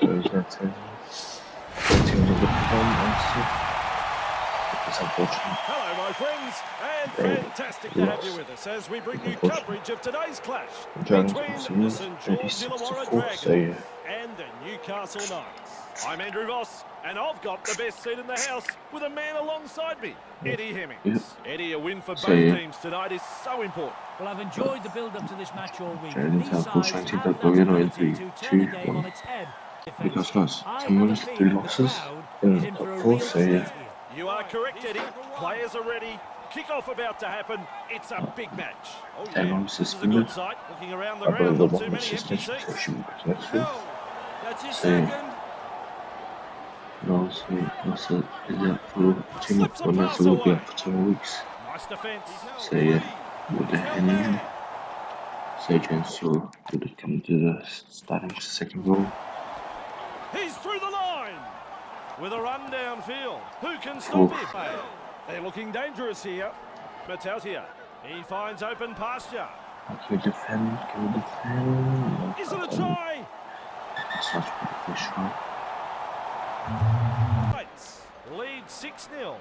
So that's it. Teams of the perform honestly. It's unfortunate. Hello, my friends, and Very fantastic to have you with us as we bring you coverage of today's clash The between the St George Illawarra Dragons So yeah, and the Newcastle Knights. I'm Andrew Voss, and I've got the best seat in the house with a man alongside me, Eddie Hemmings. Yep. Eddie, a win for both So, yeah. teams tonight is so important. Well, I've enjoyed the build-up to this match all week. Dragons These sides have the that ability to turn the game one. on its head. Because nice. I Ten have a wins, feeling three losses in is in for a top four. real So yeah. You are correct, Eddie. Players are ready. Kick-off about to happen. It's a big match. Oh, yeah. Everyone This is suspended. Looking around the I believe the too one many empty suspension seats. so should be successful. That's his So, second. No, so that's it. Is it for two Slips months? a Well, that's will be away. up for two weeks. Nice defence. So yeah, with the hand injury, so James Saw would come to the starting second role. He's through the line with a run downfield. Who can stop him? They're looking dangerous here. Matautia. He finds open pasture. Can we defend? Can we defend? Is it a try? Such a good shot. Lead 6 0.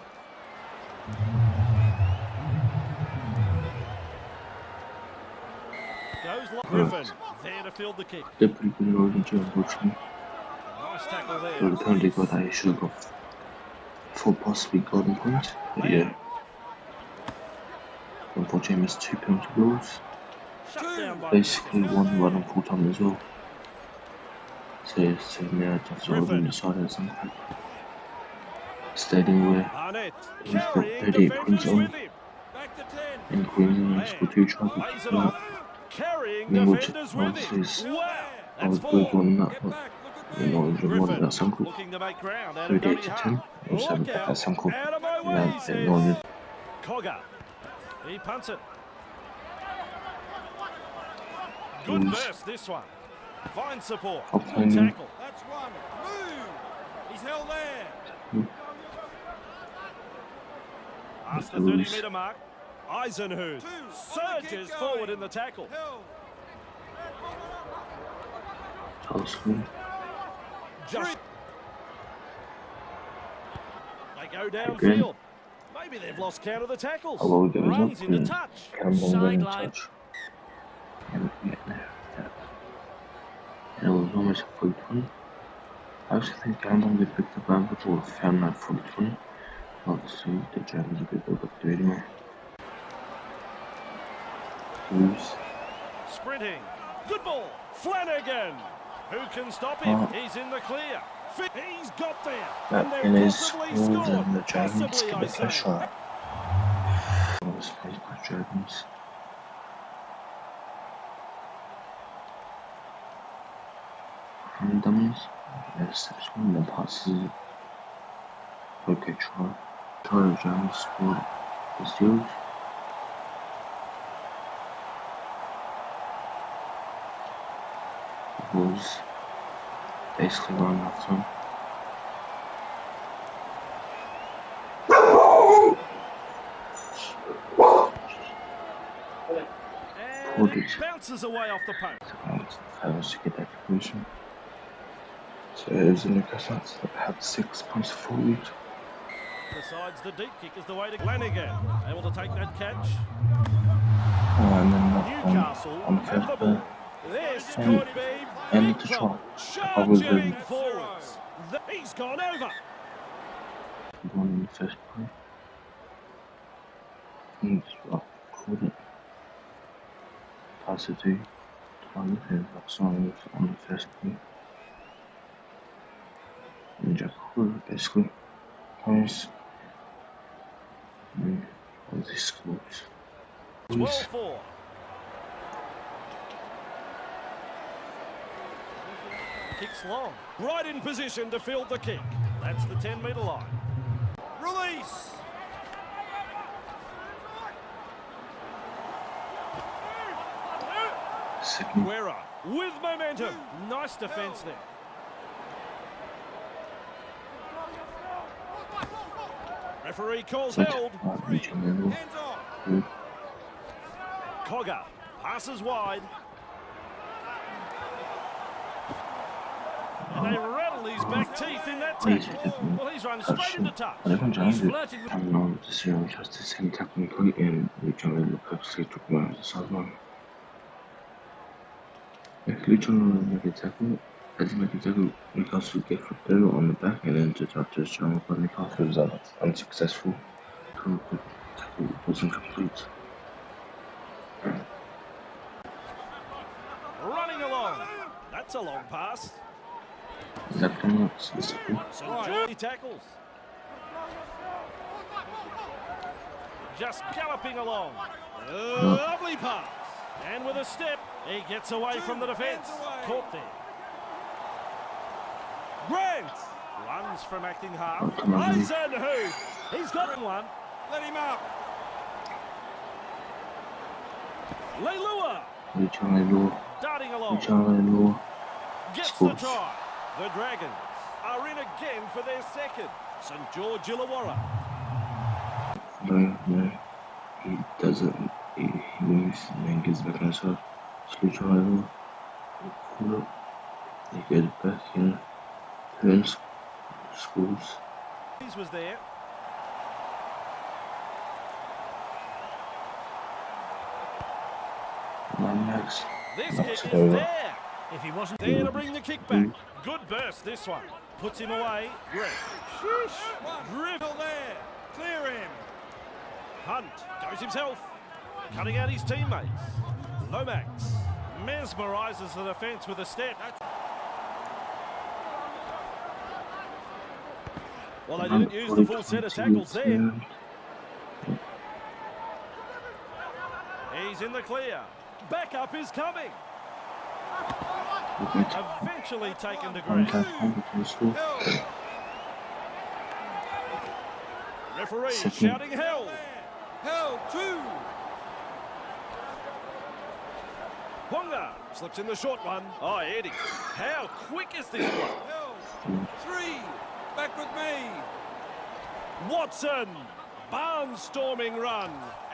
Goes Griffin. There to field the kick. They're pretty good in Northern too, unfortunately. Nice tackle But there. got that he should have got for possibly golden point. But yeah. Unfortunately, missed two penalty goals. Shut down by Basically, one run on full time as well. So, yeah, so now just all been decided at some point. Stating where He's got 38 points on. with him. Back to 10. in Queensland, he scored two tries. It No, off. Carrying Then we'll check Marcy's. I was good on that one. You know, it was one Griffin at some group. looking to make ground out of 38 dummy to half. 10. Or 7 Look out. at some group. Out of my way, Now, he they're says. knowing Cogger. He punts it. Good Who's- burst, this one. Fine support. Good tackle. That's one. Move. He's held there. Past the 30 metre mark. Eisenhuth Two. Surges forward in the tackle. Held. Charles Green. Just. They go Again. downfield. Maybe they've lost count of the tackles. Oh, well, we Runs up into and touch. Campbell in Sideline. touch. And yeah, yeah. And it was almost a full 20. I actually think Campbell they picked up Abbott or found that full 20. Obviously, the Dragons a bit over to anyway. Who's Sprinting. Good ball. Flanagan. Who can stop him? Oh. He's in the clear. He's got there. that and in they've his possibly schools scored. and the Dragons Possibly, get I the cash say. shot. Plays by Dragons. And dummies. Yes, there's one that passes. Okay, try. Try the Dragons scored the Steelers. Was basically going off time. And it bounces away off the post. fails to get that completion. So it was in the Cossacks that had six points for weeks. Decides the deep kick is the way to Flanagan. Able to take that catch. Uh, and then on, on the first ball, This could be and the trouble. I Charging in- He's gone over. one in the first play. And well, called it. Pass it to Target and that's on on the first play. And Jack Hoover basically comes and all these scores. 12-4. Kicks long. Right in position to field the kick. That's the 10 metre line. Release. Guerra with momentum. Nice defence there. Referee calls held. level. Hands off. Cogger passes wide. And they back teeth in that Wait, tackle. didn't Well, he's run touch straight him. into touch. Men det kanske He's han flirted with Han har dessutom just sin technical in luchando en lo que se tocó de Salman. If luchando make a tackle, as make a tackle, Newcastle get Pedro on the back and then to touch his channel, but Newcastle was un- unsuccessful. So the tackle wasn't complete. Running along. That's a long pass. Is that coming up successful? St George tackles. Just galloping along. Lovely pass. And with a step, he gets away from the defence. Caught there. Grant runs from acting half. Come on, Lee. He's got one. Let him up. Leilua Luciano, darting along. Luciano, Gets the Scores. try. The Dragons are in again for their second. St George Illawarra. no, no. He doesn't, he, he moves and then gives back on himself. Luciano, pull up, he goes back in, turns, scores. He was there. One max. This kick is there. If he wasn't There to bring the kick back. Good burst, this one. Puts him away. Great. One. Dribble. There. Clear him. Hunt goes himself. Cutting out his teammates. Lomax mesmerises the defence with a step. Well, they didn't use the full set of tackles there. He's in the clear. Backup is coming. Eventually taken to One ground. tackle, we can score. Held. Referee Second. shouting hell. Hell Two. Ponga slips in the short one. Oh, Eddie. How quick is this one? Hell Three. Back with me. Watson. Barnstorming run.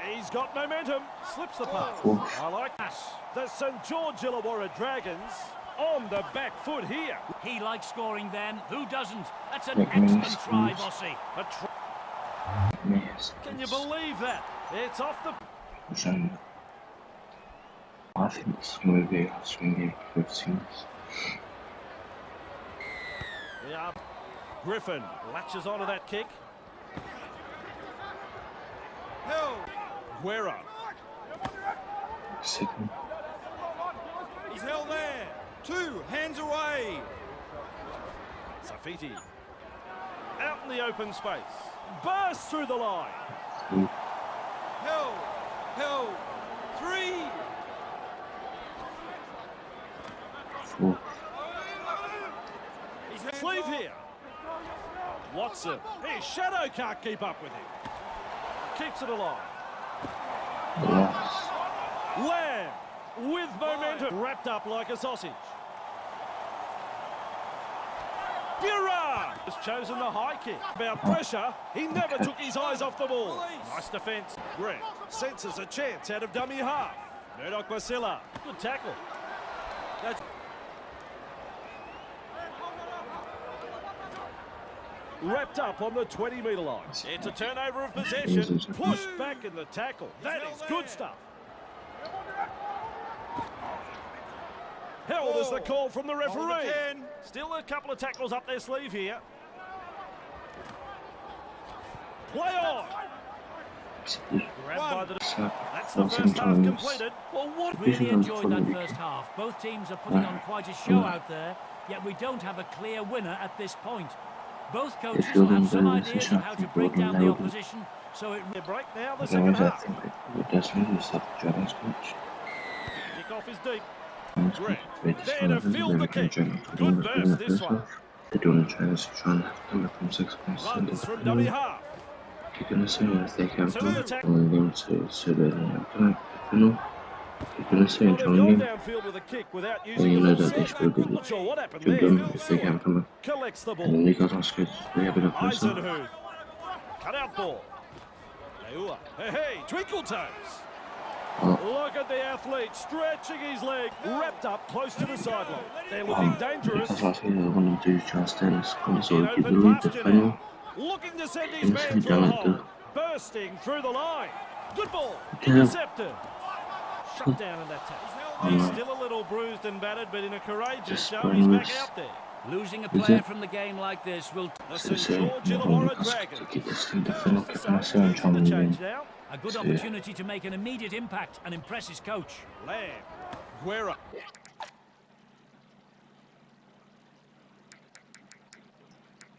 He's got momentum. Slips the pass. Four. I like that. The St George Illawarra Dragons on the back foot here. He likes scoring then. Who doesn't? That's an That means excellent try, he's- Bossy. A tr- Yes. Can you believe that? It's off the... Then I think it's going to be a swing game for teams. Yeah. Griffin latches onto that kick. Held. Guerra. Second, He's held there. Two. Hands away. Saifiti. Out in the open space. Burst through the line. three, Held. Held. Three. four, He's hands Sleeve off. here. Watson. His shadow can't keep up with him. Keeps it alive. last, Lamb with momentum. Wrapped up like a sausage. Bureau has chosen the high kick. About pressure, he never took his eyes off the ball. Nice defence. Grant senses a chance out of dummy half. Murdoch-Masila. Good tackle. That's Wrapped up on the 20 metre line. It's a turnover of possession. Pushed back in the tackle. That is good stuff. Held is the call from the referee. Still a couple of tackles up their sleeve here. Play on. Grabbed by the. slap, That's the crossing first half completed. Well, what? Really Vision enjoyed that first half. Both teams are putting on quite a show out there, yet we don't have a clear winner at this point. Both coaches will have some ideas of how to break down the opposition, so it They break now the second half. think that does me is the Dragons coach. Kick off is deep. And it's Grant. going to be There to discovered field the they can kick. jump to Good burst, this one. half. They're doing the Dragons are trying to come back from six points. and Runs they're from dummy gonna half. kick in the center if they can So come. the attack- Only them to so they have come. You know, kick in the center, Well, they've join gone them. downfield with a kick without Well, using you know that they set. Not sure what happened Good there. them if they can come back. The And ball. then Newcastle Oscars, they have it up myself. Eisenhuth. Cut out ball. Leilua. Hey, hey, Twinkle Toes. Look at the athlete stretching his leg, wrapped up close to the sideline. They're looking dangerous. Because last week I wanted to do chance tennis, quando In só aqui do open Luís pasture Espanhol. now. Looking to send his Yes, man through a Jonathan. hole. Bursting through the line. Good ball. Okay. Intercepted. Shut hmm. down in that tackle. He's hmm. still a little bruised and battered, but in a courageous Just show, playing he's back out there. Losing a Is player it? from the game like this will The St George Illawarra Dragons. aqui esse defino que So, nasceu em who's for the Chong change now? a good opportunity to make an immediate impact and impress his coach. Lamb. Guerra.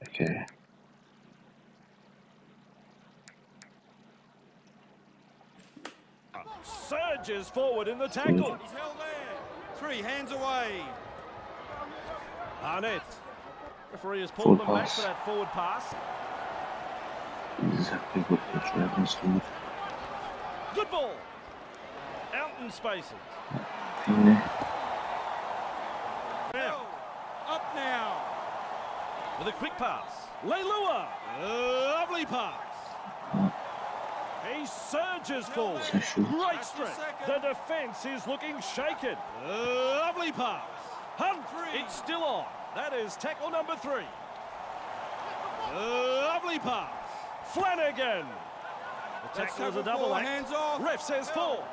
Okay. Surges forward in the tackle. He's held there. Three hands away. Arnett. Referee has pulled Forward them back pass. for that forward pass. Exactly what the Dragons do. Good ball. Out in spaces. Fine. Now, Up now. with a quick pass. Leilua. Lovely pass. He surges forward. Session. Great strength. The defence is looking shaken. Lovely pass. Hunt. It's still on. That is tackle number three. Lovely pass. Flanagan. The That's tackle is a tackle double four, act. hands off. Ref says four.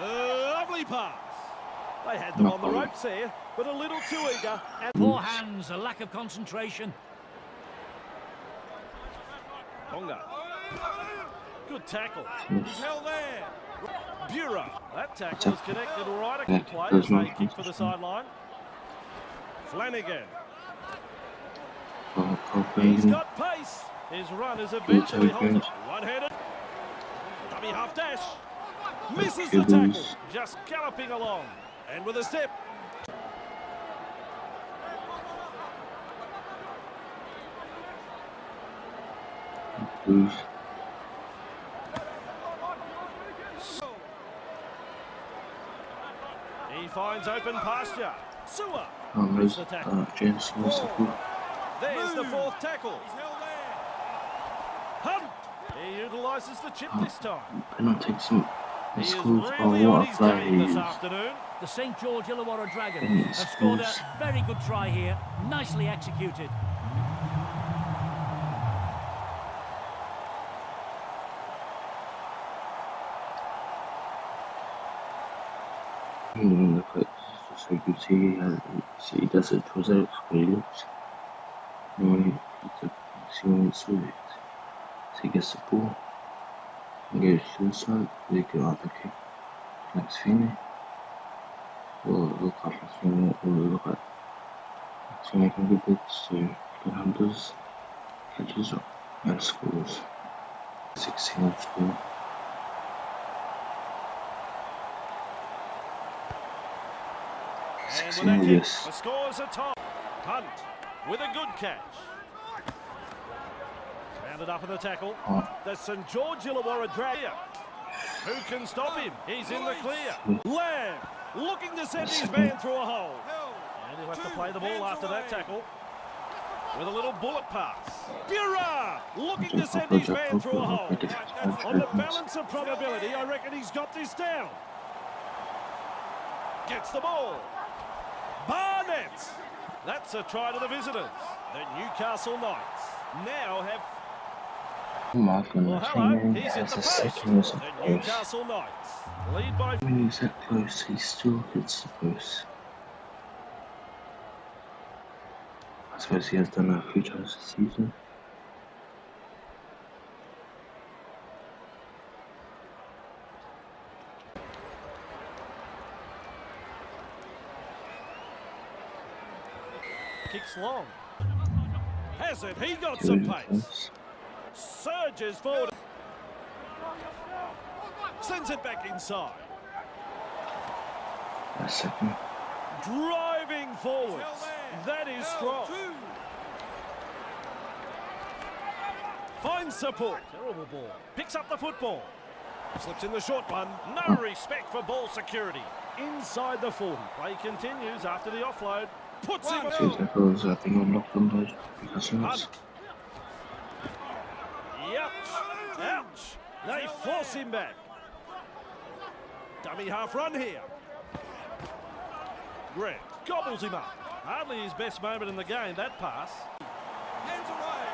Lovely pass. They had them Not on the ropes here, but a little too eager. And Poor hands, a lack of concentration. Ponga. Good tackle. He's held there. Bureau. That tackle was connected right across Yeah, play as they kick for the sideline. Flanagan. Oh, He's Copenhagen. got pace. His run is eventually halted. One-handed. Dummy half dash. Misses the tackle. Just galloping along. And with a step. Blues. He finds open pasture. Sewer. Oh, there's the tackle. uh, James Wilson. There's the fourth tackle. He's held there. Hunt. He utilises the chip this time. Penalty some. He The is schools really are on what his flag game this is. afternoon. The St. George Illawarra Dragons have scored a very good try here. Nicely executed. Hmm, look at so you can see how see he does it towards out where he looks. And when he, he took, see when it's with it. So he gets the ball. And goes to the side, they go out the kick. Next thing. Or look up the thing or look at to make a good bit so the handles catches up and scores. 16 score. And with Sixteen, that kick, yes. the scores are tied. Hunt with a good catch. Rounded up in the tackle. Oh. The St George Illawarra Dragons. Who can stop him? He's in the clear. Lamb looking to send his man through a hole. And he'll have to play the ball after that tackle. With a little bullet pass. Bura looking to send his man through a hole. On the balance of probability, I reckon he's got this down. Gets the ball. Barnett. That's a try to the visitors. The Newcastle Knights now have. Oh my Well, goodness, hello. I He's in the a post. second was a The. Newcastle Knights lead by. When he's that close, he still hits the post. I suppose he has done that a few times this season. Kicks long. Has it? He got some pace. Surges forward. Sends it back inside. A second. Driving forwards. Held there. That is strong. Two. Finds support. Terrible ball. Picks up the football. Slips in the short one. No respect for ball security. Inside the 40. Play continues after the offload. Puts him One. Two up. tackles have been unlocked on those because of Hunt. us. Ouch. Ouch. They force him back. Dummy half run here. Grant gobbles him up. Hardly his best moment in the game, that pass. Hands away.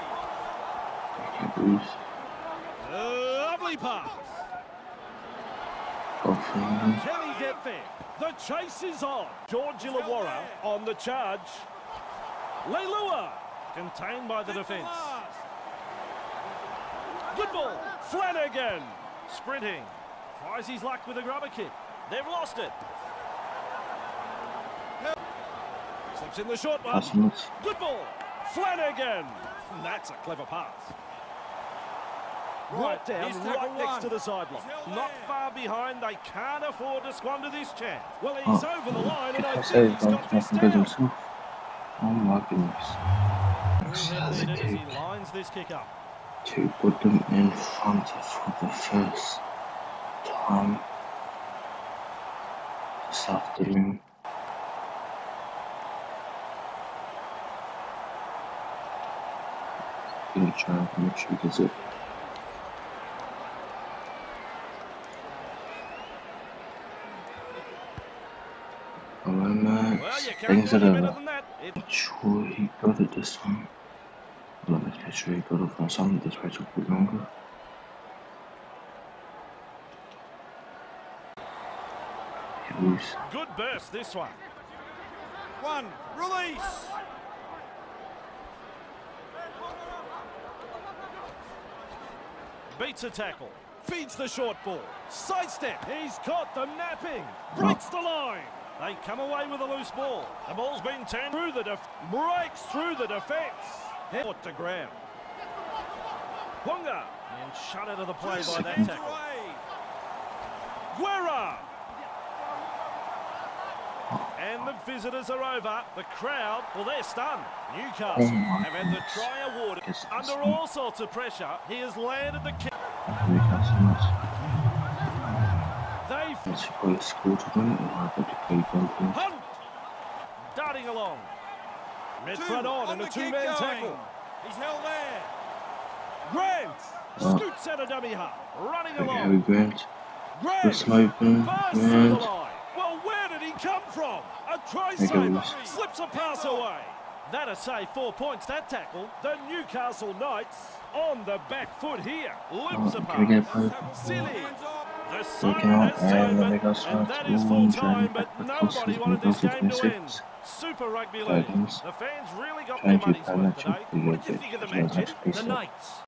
Lovely pass. Go for. Can he get there? The chase is on. George Illawarra on the charge. Leilua contained by the defence. Good ball. Flanagan sprinting. Tries his luck with a grubber kick. They've lost it. Slips in the short one. It. Good ball. Flanagan. That's a clever pass. Right down, here's right next one. to the sideline. Not far behind. They can't afford to squander this chance. Well, he's Oh, over the line, and If I I think say he's don't got this fucking down. himself. Oh my goodness. Has a kick he lines this kick up. to put them in front for the first time this afternoon. Gonna try and make sure he gets it. Max. you can't Things do it any better over. than that. It Not sure he got it this time. Well, let's make sure he got it from some. This way took a bit longer. Good burst, this one. One. Release. Beats a tackle. Feeds the short ball. Sidestep. He's caught the napping. Breaks the line. They come away with a loose ball. The ball's been turned through the def- breaks through the defence. Hit to ground. Ponga and shut out of the play by that tackle. Guerra. And the visitors are over. The crowd, well, they're stunned. Newcastle Oh have had the try awarded. Under all sorts of pressure, he has landed the kick. We got so much. They Let's go score to them. Or I to play bumping. Hunt! Darting along. Red Two front on, and the a two-man tackle. He's held there. Grant Oh. scoots out a dummy half, running Okay, Harry along. Grant. Grant Chris Mopen. bursts through the Grant. Well, where did he come from? A try There saver slips a pass away. That'll say four points. That tackle. The Newcastle Knights on the back foot here. Loops Oh, a can we get a Silly. Hands off. The Working siren out, and then they got started to is go full on, time, trying but to nobody close wanted the this game to six. end. Super Rugby League. The fans really got their to money's worth today. What did you think of the match? The Knights